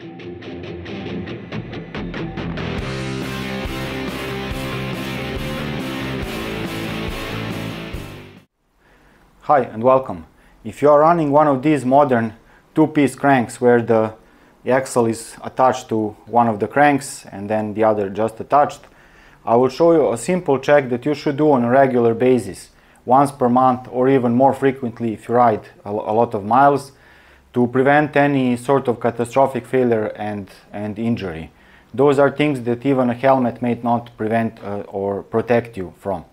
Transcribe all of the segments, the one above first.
Hi and welcome. If you are running one of these modern two-piece cranks where the axle is attached to one of the cranks and then the other just attached, I will show you a simple check that you should do on a regular basis, once per month or even more frequently if you ride a, lot of miles, to prevent any sort of catastrophic failure and, and injury. Those are things that even a helmet may not prevent uh, or protect you from.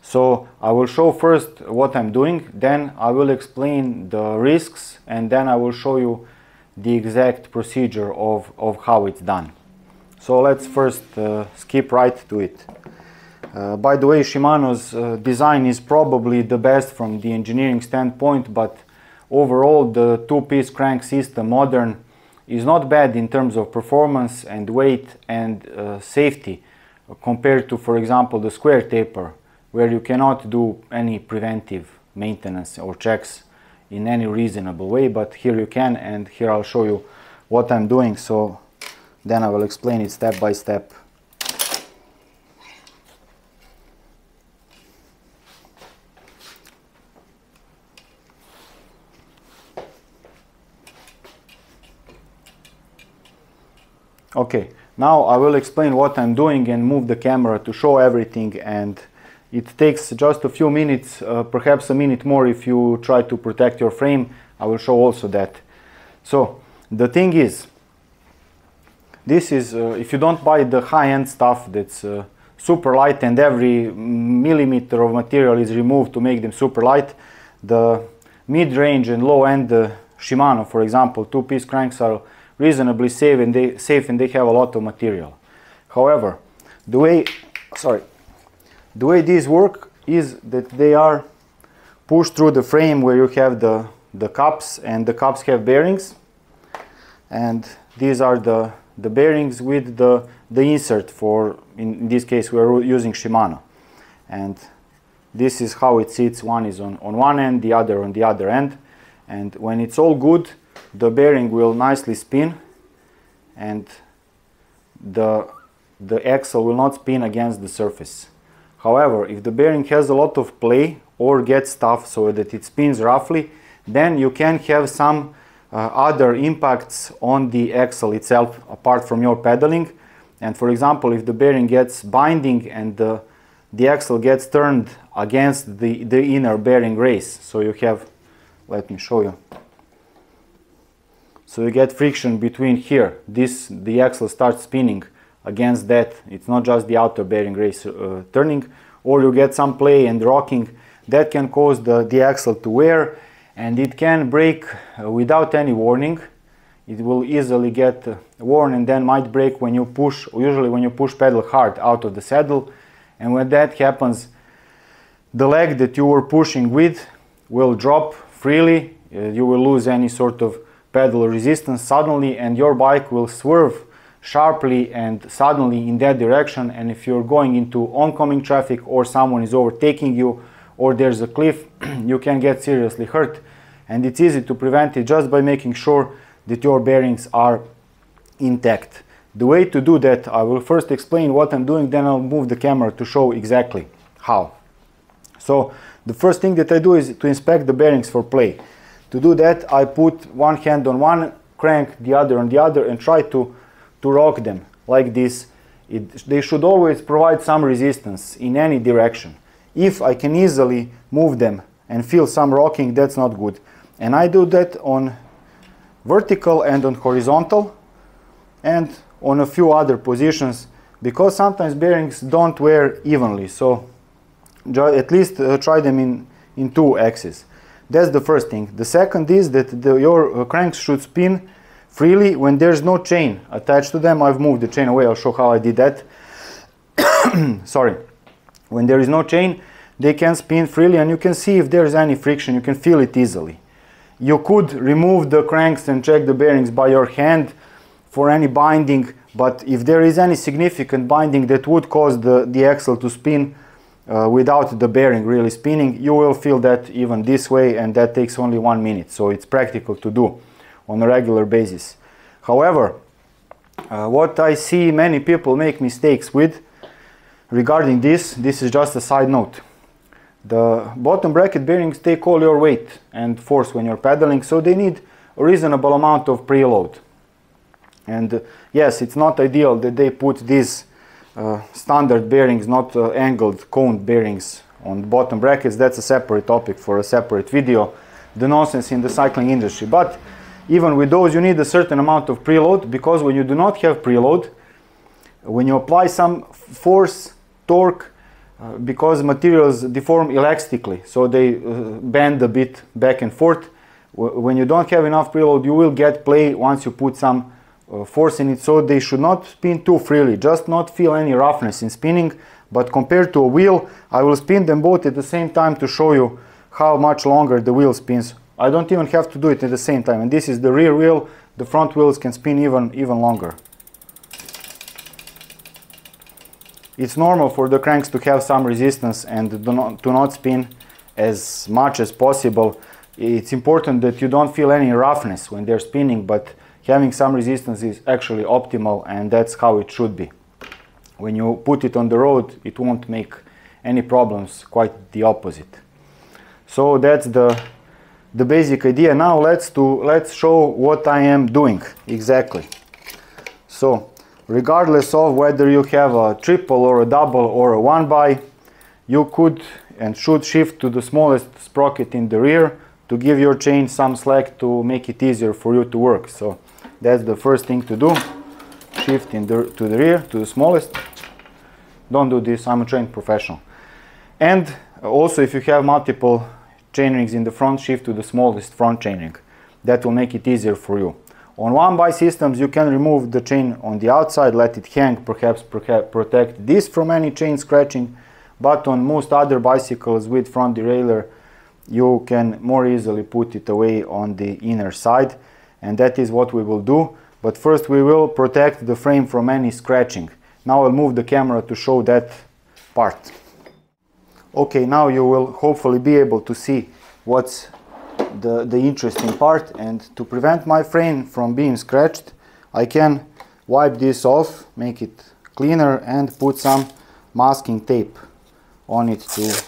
So I will show first what I'm doing, then I will explain the risks and then I will show you the exact procedure of, of how it's done. So let's first uh, skip right to it. Uh, by the way, Shimano's uh, design is probably the best from the engineering standpoint, but overall the two-piece crank system modern is not bad in terms of performance and weight and uh, safety compared to, for example, the square taper where you cannot do any preventive maintenance or checks in any reasonable way but here you can and here I'll show you what I'm doing. So then I will explain it step by step Okay, now I will explain what I'm doing and move the camera to show everything and it takes just a few minutes, uh, perhaps a minute more if you try to protect your frame. I will show also that. So the thing is, this is, uh, if you don't buy the high-end stuff that's uh, super light and every millimeter of material is removed to make them super light, the mid-range and low-end uh, Shimano, for example, two-piece cranks are reasonably safe and they safe and they have a lot of material. However, the way, sorry, the way these work is that they are pushed through the frame where you have the, the cups and the cups have bearings. And these are the, the bearings with the, the insert for, in this case we're using Shimano. And this is how it sits, one is on, on one end, the other on the other end. And when it's all good the bearing will nicely spin and the, the axle will not spin against the surface. However, if the bearing has a lot of play or gets tough so that it spins roughly, then you can have some uh, other impacts on the axle itself apart from your pedaling. And for example, if the bearing gets binding and the, the axle gets turned against the, the inner bearing race, so you have, let me show you. So you get friction between here, this, the axle starts spinning against that. It's not just the outer bearing race uh, turning, or you get some play and rocking that can cause the, the axle to wear and it can break uh, without any warning. It will easily get uh, worn and then might break when you push, usually when you push pedal hard out of the saddle. And when that happens, the leg that you were pushing with will drop freely. Uh, you will lose any sort of pedal resistance suddenly and your bike will swerve sharply and suddenly in that direction and if you're going into oncoming traffic or someone is overtaking you or there's a cliff you can get seriously hurt and it's easy to prevent it just by making sure that your bearings are intact. The way to do that I will first explain what I'm doing then I'll move the camera to show exactly how. So the first thing that I do is to inspect the bearings for play. To do that I put one hand on one crank, the other on the other and try to to rock them like this, it, they should always provide some resistance in any direction. If I can easily move them and feel some rocking, that's not good. And I do that on vertical and on horizontal and on a few other positions because sometimes bearings don't wear evenly. So at least uh, try them in, in two axes. That's the first thing. The second is that the, your uh, cranks should spin freely when there's no chain attached to them. I've moved the chain away, I'll show how I did that. Sorry. When there is no chain, they can spin freely and you can see if there's any friction, you can feel it easily. You could remove the cranks and check the bearings by your hand for any binding, but if there is any significant binding that would cause the, the axle to spin uh, without the bearing really spinning, you will feel that even this way and that takes only one minute, so it's practical to do on a regular basis. However, uh, what I see many people make mistakes with regarding this, this is just a side note. The bottom bracket bearings take all your weight and force when you're pedaling, so they need a reasonable amount of preload. And uh, yes, it's not ideal that they put these standard bearings, not uh, angled cone bearings on bottom brackets. That's a separate topic for a separate video, the nonsense in the cycling industry. But even with those, you need a certain amount of preload because when you do not have preload, when you apply some force, torque, uh, because materials deform elastically, so they uh, bend a bit back and forth. When you don't have enough preload, you will get play once you put some uh, it, so they should not spin too freely, just not feel any roughness in spinning. But compared to a wheel, I will spin them both at the same time to show you how much longer the wheel spins. I don't even have to do it at the same time. And this is the rear wheel, the front wheels can spin even, even longer. It's normal for the cranks to have some resistance and do not, to not spin as much as possible. It's important that you don't feel any roughness when they're spinning, but having some resistance is actually optimal and that's how it should be. When you put it on the road, it won't make any problems, quite the opposite. So that's the, the basic idea. Now let's, to, let's show what I am doing exactly. So regardless of whether you have a triple or a double or a one by, you could and should shift to the smallest sprocket in the rear to give your chain some slack to make it easier for you to work. So that's the first thing to do. Shift in the, to the rear, to the smallest. Don't do this, I'm a trained professional. And also if you have multiple chainrings in the front, shift to the smallest front chainring. That will make it easier for you. On one by systems you can remove the chain on the outside, let it hang, perhaps protect this from any chain scratching, but on most other bicycles with front derailleur you can more easily put it away on the inner side and that is what we will do. But first we will protect the frame from any scratching. Now I'll move the camera to show that part. Okay, now you will hopefully be able to see what's the, the interesting part and to prevent my frame from being scratched I can wipe this off make it cleaner and put some masking tape on it to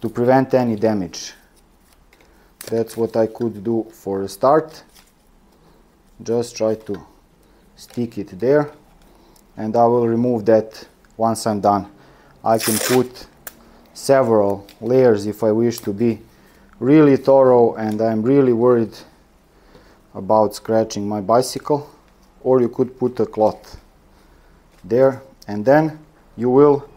to prevent any damage that's what I could do for a start just try to stick it there. And I will remove that once I'm done. I can put several layers if I wish to be really thorough and I'm really worried about scratching my bicycle. Or you could put a cloth there. And then you will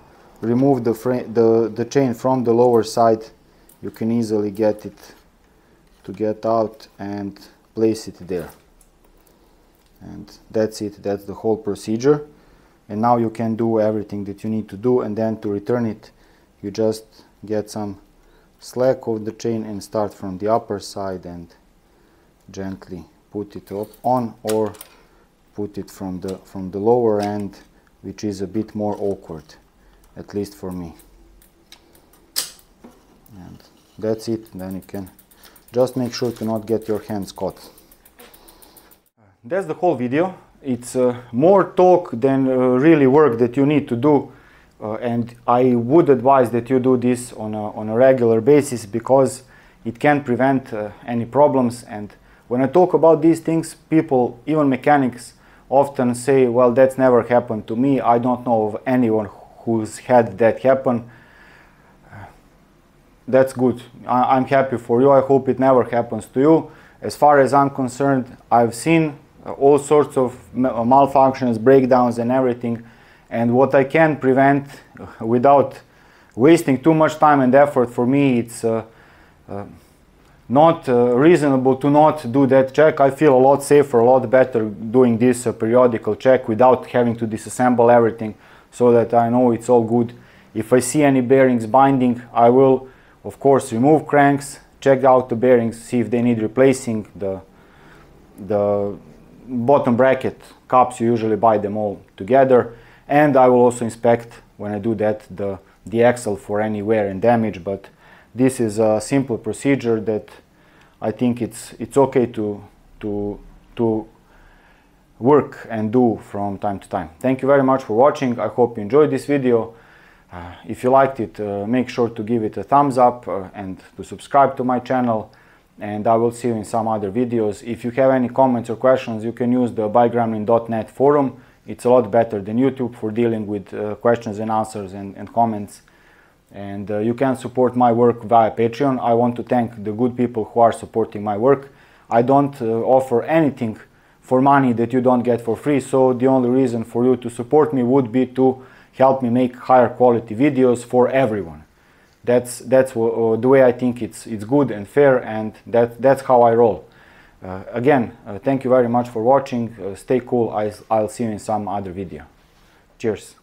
remove the, the, the chain from the lower side. You can easily get it to get out and place it there and that's it. That's the whole procedure. And now you can do everything that you need to do. And then to return it you just get some slack of the chain and start from the upper side and gently put it up on or put it from the from the lower end which is a bit more awkward at least for me. And that's it. Then you can just make sure to not get your hands caught that's the whole video it's uh, more talk than uh, really work that you need to do uh, and I would advise that you do this on a, on a regular basis because it can prevent uh, any problems. And when I talk about these things, people, even mechanics, often say, well, that's never happened to me. I don't know of anyone who's had that happen. That's good. I I'm happy for you. I hope it never happens to you. As far as I'm concerned, I've seen uh, all sorts of malfunctions, breakdowns and everything. And what I can prevent without wasting too much time and effort for me it's uh, uh, not uh, reasonable to not do that check. I feel a lot safer a lot better doing this uh, periodical check without having to disassemble everything so that I know it's all good. If I see any bearings binding I will of course remove cranks check out the bearings see if they need replacing the the bottom bracket cups you usually buy them all together and I will also inspect when I do that the, the axle for any wear and damage but this is a simple procedure that I think it's it's okay to to to work and do from time to time. Thank you very much for watching. I hope you enjoyed this video. Uh, if you liked it, uh, make sure to give it a thumbs up uh, and to subscribe to my channel. And I will see you in some other videos. If you have any comments or questions, you can use the bikegremlin.net forum. It's a lot better than YouTube for dealing with uh, questions and answers and, and comments. And uh, you can support my work via Patreon. I want to thank the good people who are supporting my work. I don't uh, offer anything for money that you don't get for free. So the only reason for you to support me would be to help me make higher quality videos for everyone. That's that's uh, the way I think it's it's good and fair, and that that's how I roll. Uh, again, uh, thank you very much for watching. Uh, stay cool. I, I'll see you in some other video. Cheers.